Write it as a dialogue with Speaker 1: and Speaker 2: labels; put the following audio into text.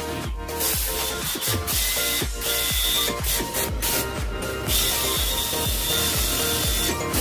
Speaker 1: We'll be right